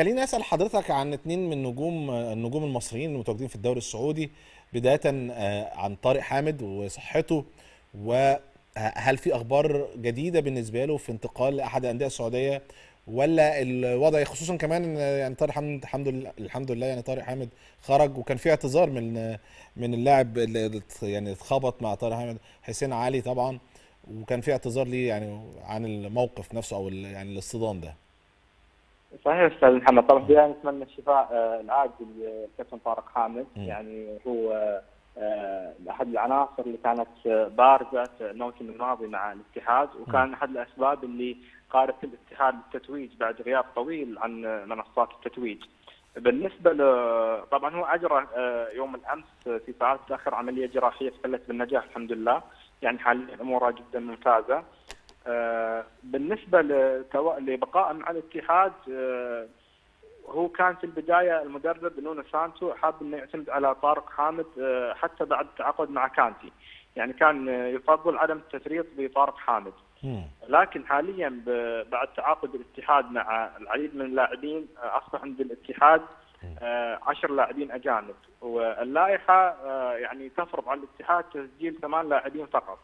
خليني أسأل حضرتك عن اتنين من نجوم النجوم المصريين المتواجدين في الدوري السعودي بداية آه، عن طارق حامد وصحته وهل في أخبار جديدة بالنسبة له في انتقال لأحد الأندية السعودية ولا الوضع خصوصا كمان إن يعني طارق حامد الحمد لله الحمد لله يعني طارق حامد خرج وكان في اعتذار من من اللاعب اللي يعني اتخبط مع طارق حامد حسين علي طبعا وكان في اعتذار ليه يعني عن الموقف نفسه أو يعني الاصطدام ده. صحيح أستاذ محمد طبعا بدايه نتمنى الشفاء آه، العاجل للكابتن طارق حامد. يعني هو آه، أحد العناصر اللي كانت آه، بارزة الموسم الماضي مع الاتحاد وكان أحد الأسباب اللي قادت الاتحاد للتتويج بعد غياب طويل عن آه، منصات التتويج. بالنسبة ل طبعا هو أجرى آه، يوم الأمس في ساعات تاخر عملية جراحية تفلت بالنجاح الحمد لله يعني حاليا اموره جدا ممتازة. آه، بالنسبة. لبقائه مع الاتحاد آه، هو كان في البداية المدرب نونو سانتو حاب إنه يعتمد على طارق حامد آه، حتى بعد التعاقد مع كانتي يعني كان يفضل عدم التفريط بطارق حامد. لكن حاليا بعد تعاقد الاتحاد مع العديد من اللاعبين أصبح عند الاتحاد عشر لاعبين أجانب واللائحة يعني تفرض على الاتحاد تسجيل ثمان لاعبين فقط.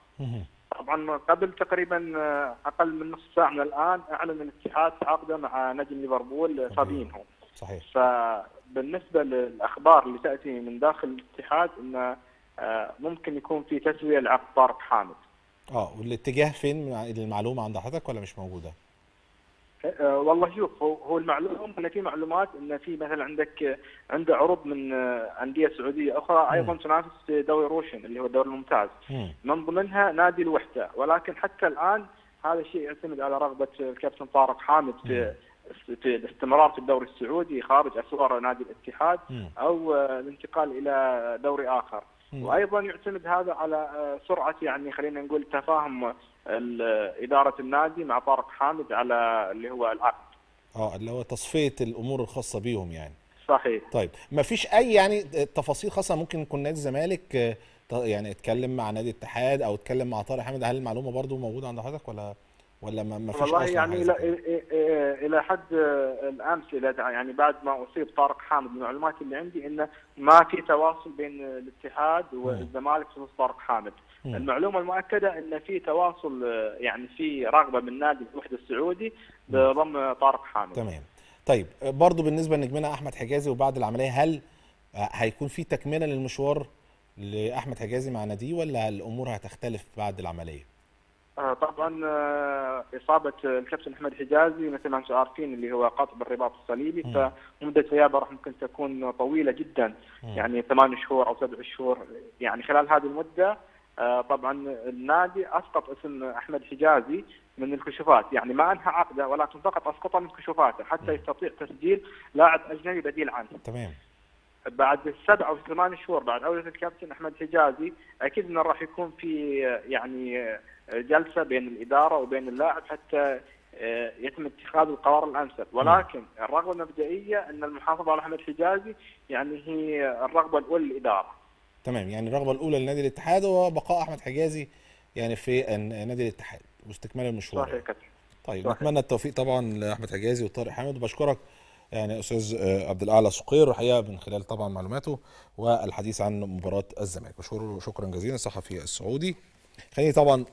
طبعا قبل تقريبا آه، أقل من نصف ساعة من الآن أعلن الاتحاد تعاقده مع نجم ليفربول فابينهو. صحيح. فبالنسبة للأخبار اللي تأتي من داخل الاتحاد انه آه، ممكن يكون في تسوية لعقد طارق حامد. آه والاتجاه فين؟ مع- المعلومة عند حضرتك ولا مش موجودة؟ آه، والله شوف هو هو المعلوم ان في معلومات إن في مثلا عندك عنده عروض من آه، أندية سعودية أخرى أيضا تنافس دوري روشن اللي هو الدوري الممتاز مم. من ضمنها نادي الوحدة ولكن حتى الآن هذا الشيء يعتمد على رغبة الكابتن طارق حامد في في الاستمرار في الدوري السعودي خارج أسوار نادي الاتحاد. أو آه، الانتقال إلى دوري آخر. وأيضا يعتمد هذا على آه، سرعة يعني خلينا نقول تفاهم ال- إدارة النادي مع طارق حامد على اللي هو العقد. آه اللي هو تصفية الأمور الخاصة بيهم يعني. صحيح. طيب ما فيش أي يعني تفاصيل خاصة ممكن يكون نادي الزمالك آه، يعني اتكلم مع نادي الاتحاد أو اتكلم مع طارق حامد؟ هل المعلومة برضو موجودة عند حضرتك ولا؟ ولا ما ما فيش والله يعني إلى إلى حد الأمس إلى يعني بعد ما أصيب طارق حامد من المعلومات اللي عندي إنه ما في تواصل بين الاتحاد والزمالك بخصوص طارق حامد. المعلومة المؤكدة إن في تواصل يعني في رغبة من نادي الوحده السعودي بضم طارق حامد. تمام طيب برضو بالنسبة لنجمنا أحمد حجازي وبعد العملية هل هيكون في تكملة للمشوار لأحمد حجازي مع ناديه ولا الأمور هتختلف بعد العملية؟ آه، طبعا آه، إصابة الكابتن أحمد حجازي مثل ما أنتم عارفين اللي هو قطع بالرباط الصليبي. فمدة غيابه راح ممكن تكون طويلة جدا. يعني ثمان شهور أو سبع شهور يعني خلال هذه المدة آه، طبعا النادي أسقط اسم أحمد حجازي من الكشوفات يعني ما أنهى عقده ولكن فقط أسقطه من كشوفاته حتى يستطيع تسجيل لاعب اجنبي بديل عنه تمام بعد السبع أو ثمان شهور بعد عودة الكابتن أحمد حجازي أكيد إنه راح يكون في يعني جلسة بين الإدارة وبين اللاعب حتى آه، يتم اتخاذ القرار الانسب ولكن الرغبة المبدئية إن المحافظة على أحمد حجازي يعني هي الرغبة الأولى للإدارة. تمام. يعني الرغبة الأولى لنادي الاتحاد هو بقاء أحمد حجازي يعني في نادي الاتحاد واستكمال المشوار. صحيح كابتن. طيب صحيح. نتمنى التوفيق طبعا لأحمد حجازي وطارق حامد. وبشكرك يعني أستاذ آه، عبد الأعلى سقير الحقيقة من خلال طبعا معلوماته والحديث عن مباراة الزمالك. بشكره شكرا جزيلا الصحفي السعودي. خليني طبعا